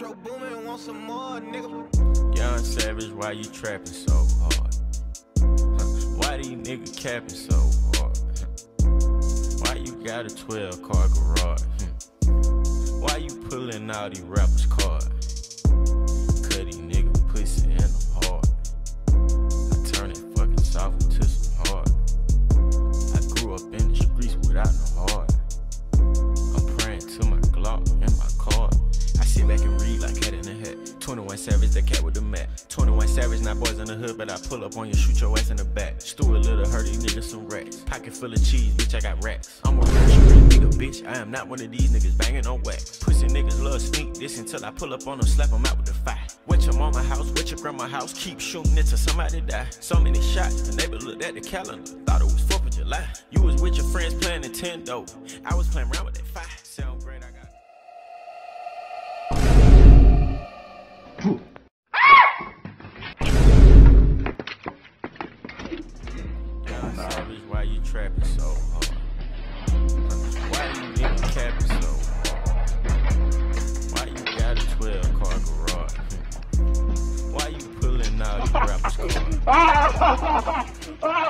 Metro Boomin, want some more, nigga. Young Savage, why you trapping so hard? Why these niggas capping so hard? Why you got a 12 car garage? Why you pulling all these rappers' cards? 21 Savage, the cat with the mat. 21 Savage, not boys in the hood, but I pull up on you, shoot your ass in the back. Stuart Little, hurt these niggas some racks. Pocket full of cheese, bitch, I got racks. I'm a real nigga, bitch. I am not one of these niggas banging on wax. Pussy niggas love sneak this until I pull up on them, slap them out with the fire. Went your mama house, went your grandma house, keep shooting until somebody die. So many shots, the neighbor looked at the calendar, thought it was 4th of July. You was with your friends playing Nintendo. I was playing around with that Wonders why you trapping so hard. Why you getting capping so hard? Why you got a 12 car garage? Why you pulling out the rappers' car?